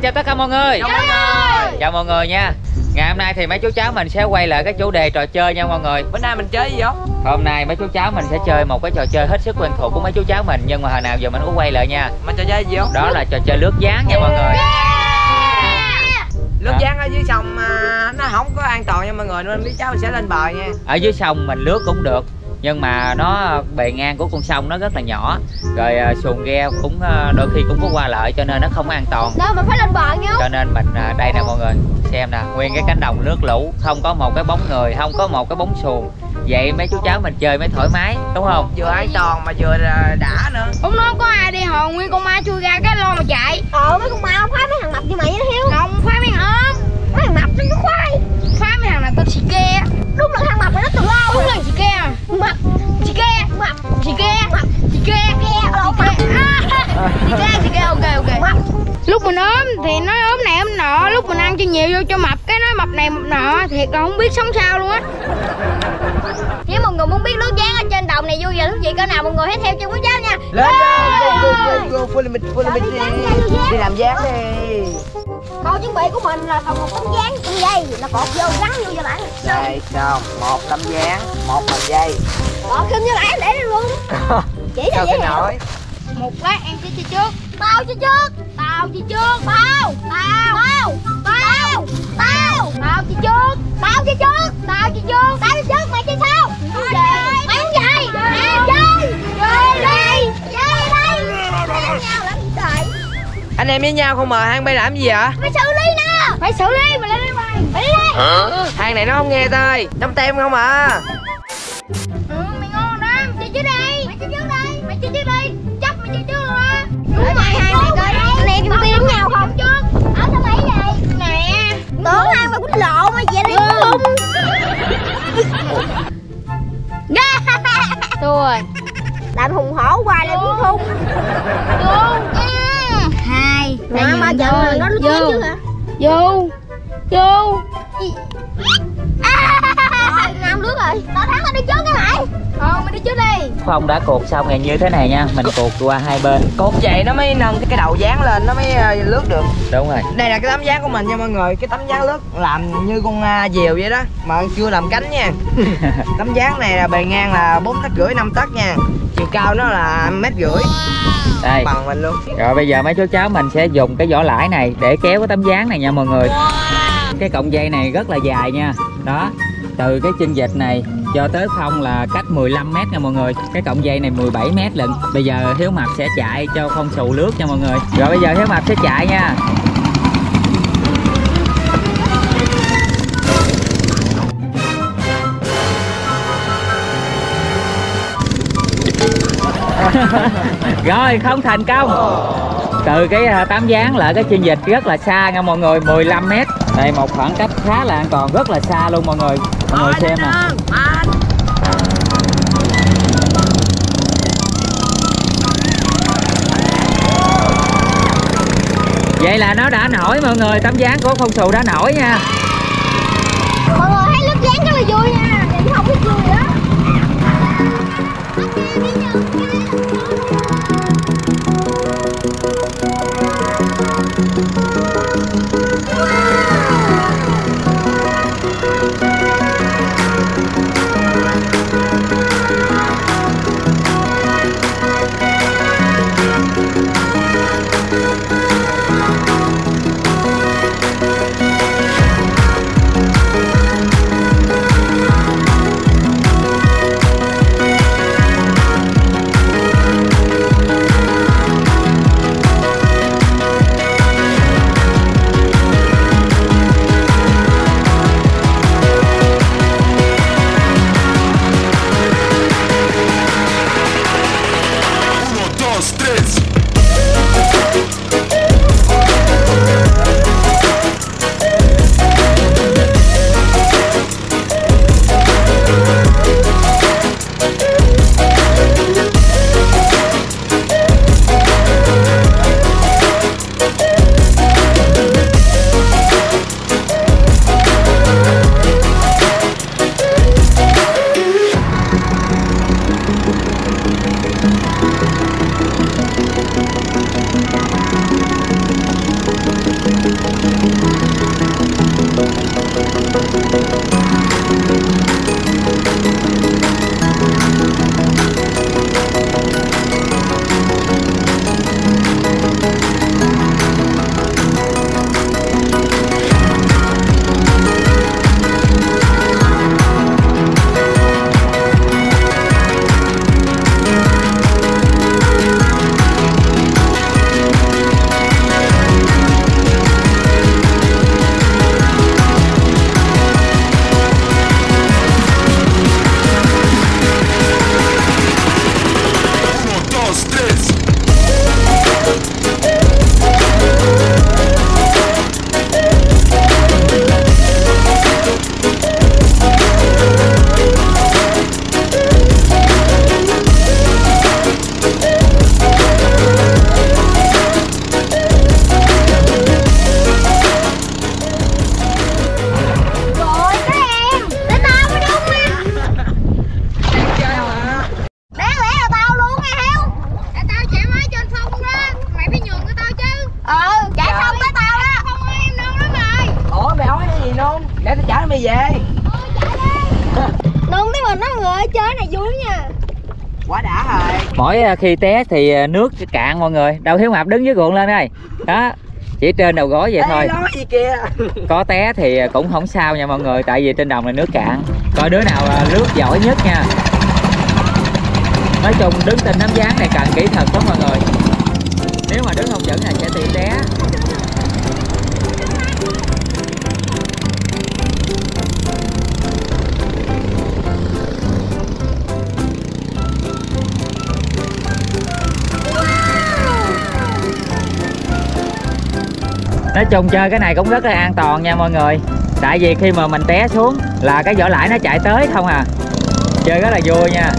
xin chào tất cả mọi người. Chào mọi người. Chào mọi người nha. Ngày hôm nay thì mấy chú cháu mình sẽ quay lại cái chủ đề trò chơi nha mọi người. Bữa nay mình chơi gì không? Hôm nay mấy chú cháu mình sẽ chơi một cái trò chơi hết sức quen thuộc của mấy chú cháu mình Nhưng mà hồi nào giờ mình cũng quay lại nha. Mình trò chơi gì không? Đó là trò chơi lướt dáng nha mọi người. Lướt Hả? gián ở dưới sông mà nó không có an toàn nha mọi người Nên biết cháu mình sẽ lên bờ nha. Ở dưới sông mình lướt cũng được nhưng mà nó bề ngang của con sông nó rất là nhỏ. Rồi à, xuồng ghe cũng à, đôi khi cũng có qua lại cho nên nó không an toàn. Đâu mình phải lên bờ nha cho nên mình à, đây nè mọi người xem nè nguyên cái cánh đồng nước lũ không có một cái bóng người không có một cái bóng xuồng. Vậy mấy chú cháu mình chơi mới thoải mái đúng không? Vừa an toàn mà vừa đã nữa. Hôm đó có ai đi hồ nguyên con ma chui ra cái lo mà chạy. Ờ mấy con ma không phá mấy thằng mập như mày nó hiếu. Không phá mấy thằng ốm mấy thằng mập nó nó tao xì ke đúng là thằng mập mày nó từ lâu Đúng là xì ke à mập Xì ke mập Xì ke Xì ke ke đâu mập Xì ke xì ke ok ok mập Lúc mình ốm thì nói ốm này ốm nọ Lúc mình ăn cho nhiều vô cho mập Cái nói mập này mập nọ Thiệt là không biết sống sao luôn á nếu mọi người muốn biết lướt dáng ở trên đồng này vui vẻ thú vị cỡ nào mọi người hãy theo chân của cháu nha Lên go, go, go, go, go, follow me, follow me đi Đi làm dáng đi câu chuẩn bị của mình là còn một tấm dáng trong dây. Là cột vô gắn vô cho lại Đây xong, một tấm dáng, một mảnh dây. Cột thêm vô lại để đây luôn. Chỉ cho dễ nổi? Một lát em sẽ chơi trước. Tao cho trước. Tao chơi trước. Tao tao tao tao tao Tao chơi trước. Tao em với nhau không mời hang bay làm gì vậy? mày xử lý nè. Phải xử lý mà lên đây mày mày đi đây. Hang này nó không nghe tơi Trong tem không à? Ừ mày ngon đó Chơi trước đi. Mày chơi trước đi. Mày chơi trước đi. Chắc mày chơi trước luôn á. Để mày hai mày coi anh em chung tim nhau không? Trước. Ở sao mày vậy? Nè. Tưởng hai mày quýnh lộ mày về đi. Không Rồi làm hùng hổ hoài lại muốn Vô Hai mà mà chờ mà nó lúc Vô. hả? Vô Vô. Rồi nam lướt rồi. Tao thắng tao đi trước cái mày Ờ mày đi trước đi. Phong đã cột xong ngày như thế này nha. Mình cột qua hai bên. Cột vậy nó mới nâng cái đầu dáng lên nó mới à, lướt được. Đúng rồi. Đây là cái tấm dáng của mình nha mọi người. Cái tấm dáng lướt làm như con à, diều vậy đó. Mà chưa làm cánh nha. Tấm dáng này là bề ngang là 4 tấc rưỡi 5 tấc nha. Chiều cao nó là mét rưỡi đây. Bằng mình luôn. Rồi bây giờ mấy chú cháu mình sẽ dùng cái vỏ lãi này để kéo cái tấm dáng này nha mọi người. Cái cọng dây này rất là dài nha. Đó từ cái chinh dịch này cho tới phong là cách 15 mét nha mọi người. Cái cọng dây này 17 mét lận. Bây giờ hiếu mặt sẽ chạy cho phong xù lướt nha mọi người. Rồi bây giờ hiếu mặt sẽ chạy nha rồi không thành công. Từ cái à, tám dáng lại cái chuyên dịch rất là xa nha mọi người 15 mét. Đây một khoảng cách khá là an toàn rất là xa luôn mọi người. Mọi người xem nè. vậy là nó đã nổi mọi người tấm dáng của phong xù đã nổi nha. Mọi người thấy lướt dáng rất là vui nha mày về. Đừng thấy mình nó người chơi này vui nha. Quá đã rồi. Mỗi à, khi té thì à, nước cạn mọi người. Đâu thiếu mập đứng dưới ruộng lên đây. Đó chỉ trên đầu gối vậy Ê, thôi. gì kìa. có té thì à, cũng không sao nha mọi người tại vì trên đồng là nước cạn. Coi đứa nào nước giỏi nhất nha. Nói chung đứng trên nắm dáng này cần kỹ thuật lắm mọi người. Nếu mà đứng không vững này nói chung chơi cái này cũng rất là an toàn nha mọi người. Tại vì khi mà mình té xuống là cái vỏ lãi nó chạy tới không à. Chơi rất là vui nha.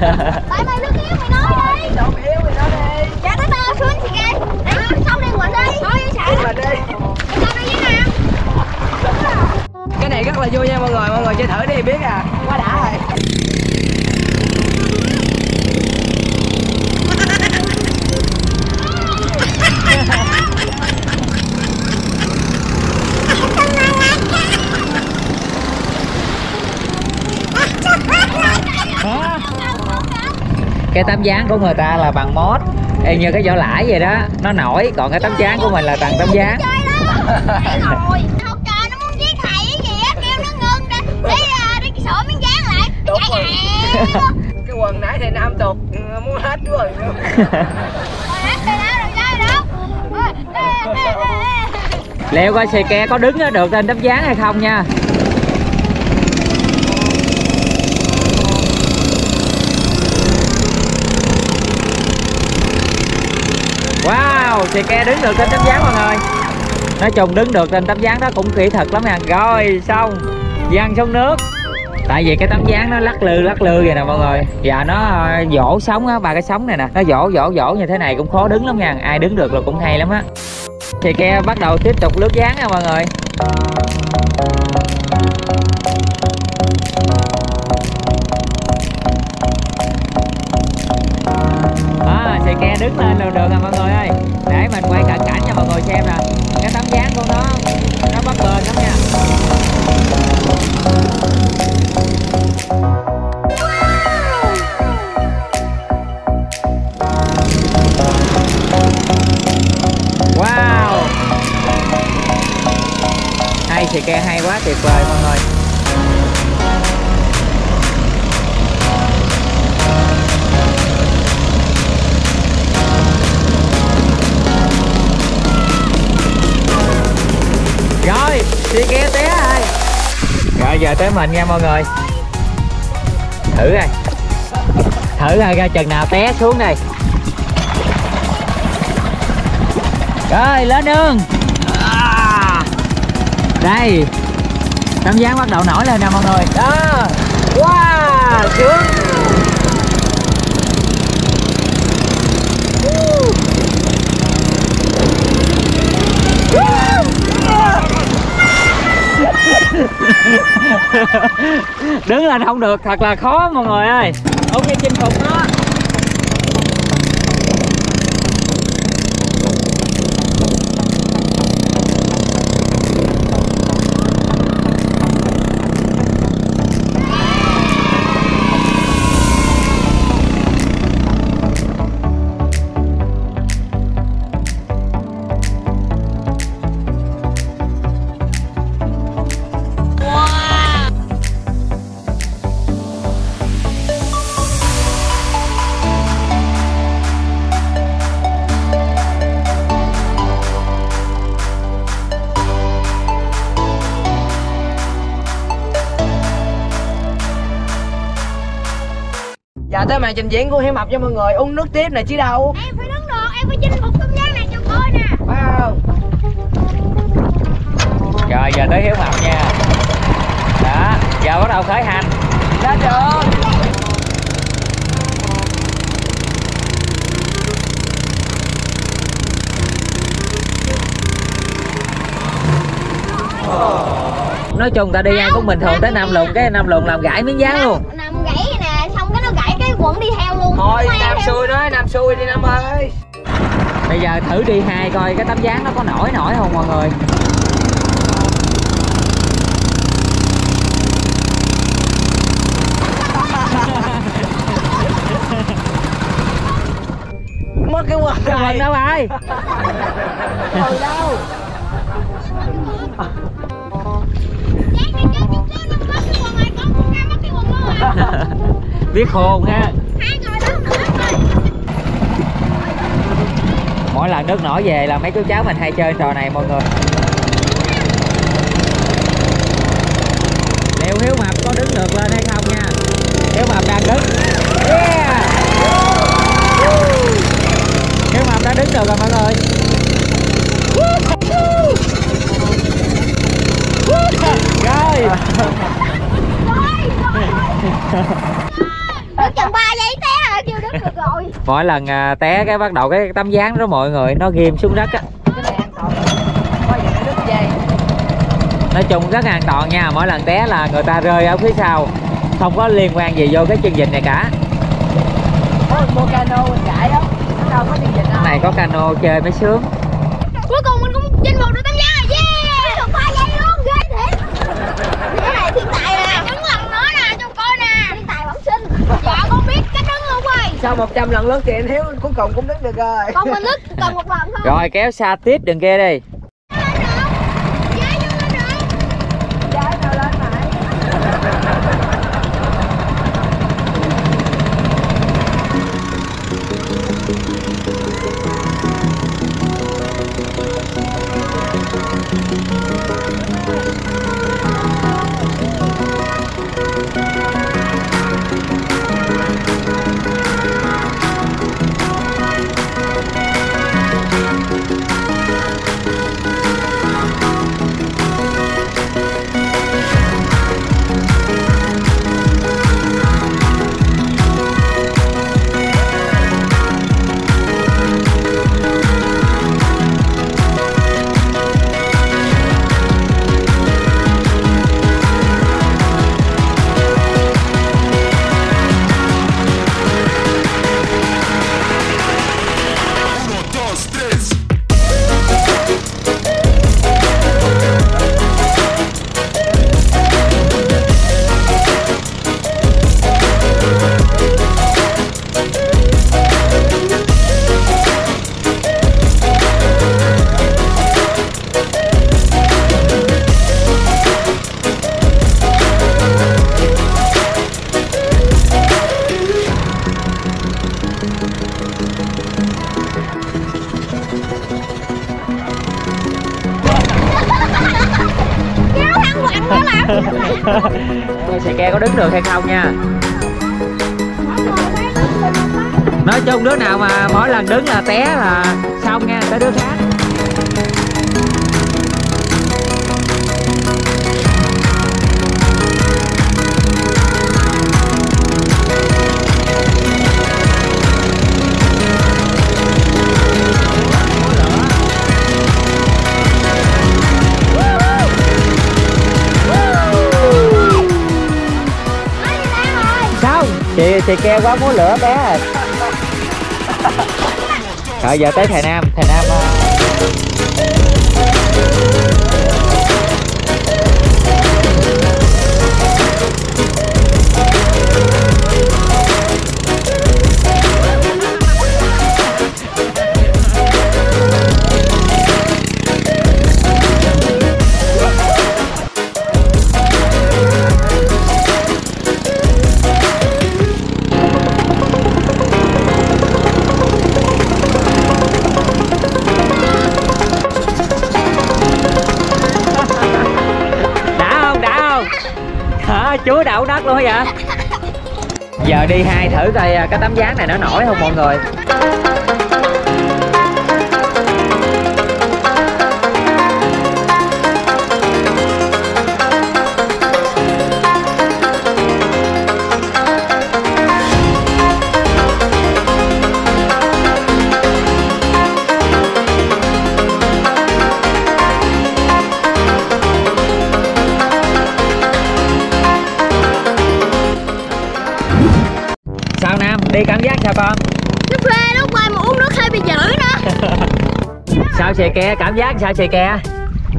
Ạ tại cái tấm dáng của người ta là bằng mốt y như cái vỏ lãi vậy đó nó nổi còn cái tấm dáng của mình là bằng tấm dáng. cái quần nãy thì nam tục ừ, muốn hết cái quần Rồi leo coi xì ke có đứng được trên tấm dáng hay không nha đâu xì ke đứng được trên tấm dáng mọi người. Nói chung đứng được trên tấm dáng đó cũng kỹ thuật lắm nha. Rồi, xong. Văng xuống nước. Tại vì cái tấm dáng nó lắc lư lắc lư vậy nè mọi người. Và nó ờ, dỗ sóng á, ba cái sóng này nè. Nó dỗ dỗ dỗ như thế này cũng khó đứng lắm nha. Ai đứng được là cũng hay lắm á. Thì ke bắt đầu tiếp tục lướt dáng nha mọi người. Ke đứng lên là được rồi mọi người ơi. Để mình quay cận cảnh cho mọi người xem nè. Cái tấm dáng của nó nó bất bền lắm nha. Wow. Hay thì ke hay quá, tuyệt vời mọi người. Tới mình nha mọi người. Thử coi. Thử coi ra chừng nào té xuống đây. Rồi lên đường. À, đây. Tấm dáng bắt đầu nổi lên nè mọi người. Đó. Wow sướng đứng lên không được thật là khó mọi người ơi. Ok chinh phục nó. dạ tới màn trình diễn của hiếu mập cho mọi người. Uống nước tiếp nè chứ đâu. Em phải đứng được em phải chinh phục không gian này cho cô nè. Phải không? Rồi giờ tới hiếu mập nha. Đó giờ bắt đầu khởi hành. Lên đường. Nói chung ta đi ăn cũng bình thường tới nam lùng cái nam lùng làm gãi miếng dán luôn quần đi theo luôn. Thôi nam theo. xui đó nam xui đi nam ơi. Bây giờ thử đi hai coi cái tấm dáng nó có nổi nổi không mọi người? Mất cái quần cái quần đâu rồi rồi đâu biết khôn ha. Mỗi lần nước nổi về là mấy chú cháu mình hay chơi trò này mọi người. Liệu hiếu mập có đứng được lên hay không nha? Hiếu mập đang đứng. Yeah. Hiếu mập đã đứng được rồi mọi người. Rồi. Được chừng 3 giây té rồi, kêu đứng được rồi. mỗi lần à, té cái bắt đầu cái tấm dáng đó mọi người nó ghim xuống đất á. Nói chung rất an toàn nha mỗi lần té là người ta rơi ở phía sau. Không có liên quan gì vô cái chân vịt này cả. Có mua cano mình chạy đó đâu có chương trình đâu. Này có cano chơi mới sướng Cuối cùng mình cũng chinh phục được tấm giá rồi, yeah! Được 3 giây luôn, ghê thiệt. Cái này thiên tài nè. Đứng lần nữa nè, cho coi nè. Thiên tài bẩm sinh. Dạ, con biết cách đứng luôn ơi. sau 100 lần lớn thì anh hiếu cuối cùng cũng đứng được rồi Con mình lướt cần một lần thôi. rồi kéo xa tiếp đừng kia đi nói chung đứa nào mà mỗi lần đứng là té là xong nha tới đứa khác. Xong chị chị ke quá múa lửa bé rồi giờ tới thầy nam thầy nam ờ, đi hai thử coi à, cái tấm dáng này nó nổi không mọi người? Xè ke? Cảm giác sao xè ke?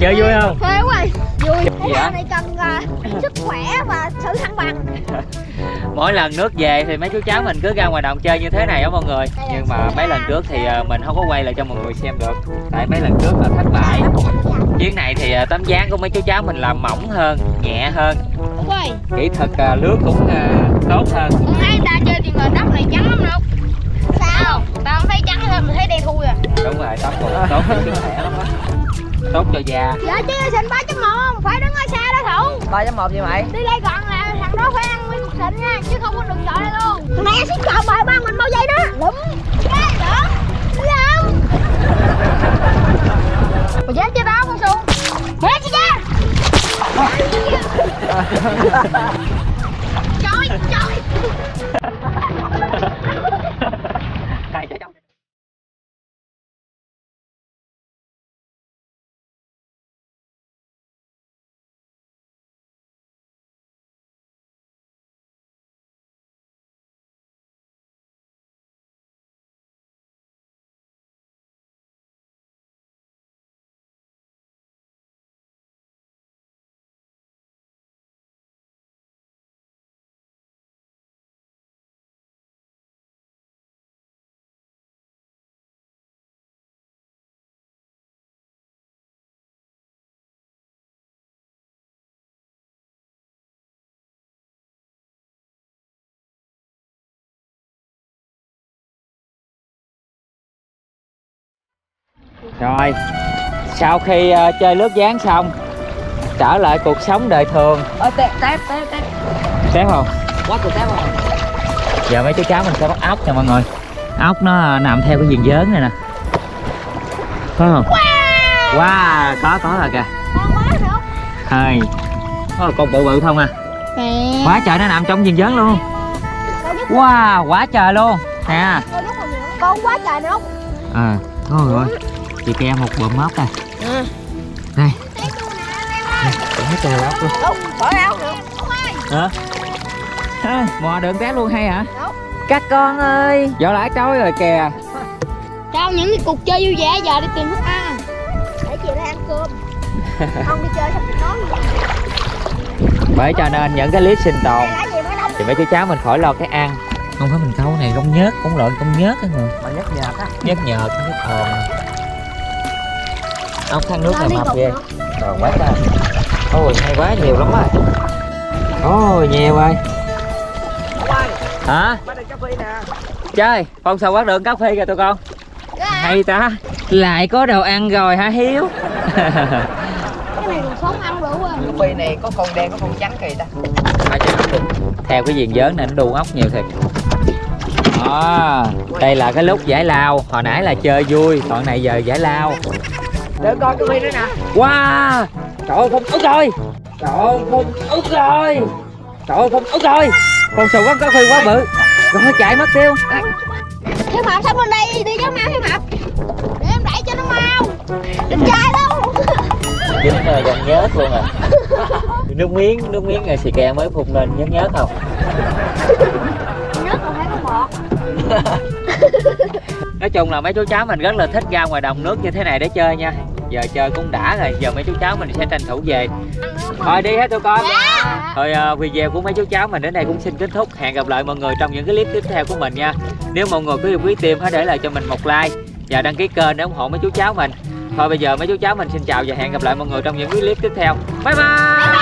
Chơi vui không? Phê quá. Vui. Cái làng này cần à, sức khỏe và sự thăng bằng. Mỗi lần nước về thì mấy chú cháu mình cứ ra ngoài đồng chơi như thế này đó mọi người. Nhưng mà mấy lần trước thì ờ, mình không có quay lại cho mọi người xem được. Tại mấy lần trước là thất bại. Chuyến này thì ờ, tấm dáng của mấy chú cháu mình làm mỏng hơn nhẹ hơn. Kỹ thuật lướt cũng tốt hơn. Thấy ta chơi tiền người tóc này trắng lắm đâu Tao không thấy trắng hơn, mình thấy đen thui à. Đúng rồi tóc cũng tốt cho sức khỏe lắm đó tốt cho da Dạ chứ xịn 3 chấm một Phải đứng ở xa đó thủ. ba chấm một gì mày? Đi đây gần là thằng đó phải ăn nguyên cục xịn nha Chứ không có đừng chọi đây luôn ăn xích chọn bài ban mình bao giây đó. Lụm Cái nữa Lụm Mày dám chơi tao con Hết chứ. cha Rồi, sau khi ờ, chơi lướt dáng xong trở lại cuộc sống đời thường. Ơ tép tép tép tép. Không? quá cực tép không? Giờ mấy chú cháu mình sẽ bắt ốc nha mọi người. Ốc nó nằm theo cái viền dớn này nè. Phải không? Wow, có có rồi kìa. Con quá được Hai Có con bự bự không à? Nè. Quá trời nó nằm trong viền dớn luôn. Wow, quá trời luôn. Nè. Con quá trời nữa À, thôi rồi Chị ke một bụm ốc này Ừ. Đây. Quá trời ốc luôn. Đúng Bỏ áo được. Không Hả? À, mò đường té luôn hay hả? Đúng. Các con ơi. Vỏ lãi trôi rồi kìa. Sao những cái cuộc chơi vui vẻ giờ đi tìm thức ăn. Để chiều đây ăn cơm. Không đi chơi xong mình nói gì Bởi cho nên những cái clip sinh tồn Thì mấy chú cháu mình khỏi lo cái ăn. Không phải mình câu này con nhớt Con lợn con nhớt á người. Mà nhất nhợt á. Nhớt nhợt, nhớt hồn Ốc thang nước này mập ghê. Còn quá trời Ôi hay quá nhiều lắm rồi. Ôi nhiều quay Hả? bắt được cà phê nè. Chơi Phong sao bắt được cà phê kìa tụi con. Hay ta. Lại có đồ ăn rồi hả Hiếu? Cái này đường sống ăn đủ rồi. Cà phê này có con đen có con trắng kỳ ta. Theo cái viền dớn này nó đu ốc nhiều thiệt. Đó, đây là cái lúc giải lao. Hồi nãy là chơi vui Còn này giờ giải lao để coi cà phê nữa nè. Wow. Trời ơi, không ức rồi. Trời ơi, không ức rồi. Trời ơi, không ức rồi. Con sù có phê quá bự. Rồi chạy mất tiêu. Thế mập sắp lên đây? Đi cho mau thế mập. Để em đẩy cho nó mau. Đừng trai đâu? Dính rồi gần nhớt luôn à. Nước miếng, nước miếng ngày xì kè mới phun lên nhớt nhớt không? Nhớ còn thấy con bọt. Nói chung là mấy chú cháu mình rất là thích ra ngoài đồng nước như thế này để chơi nha Giờ chơi cũng đã rồi, giờ mấy chú cháu mình sẽ tranh thủ về. Thôi đi hết tụi con. Thôi uh, video của mấy chú cháu mình đến đây cũng xin kết thúc. Hẹn gặp lại mọi người trong những cái clip tiếp theo của mình nha. Nếu mọi người có yêu quý team hãy để lại cho mình một like Và đăng ký kênh để ủng hộ mấy chú cháu mình. Thôi bây giờ mấy chú cháu mình xin chào và hẹn gặp lại mọi người trong những cái clip tiếp theo. Bye bye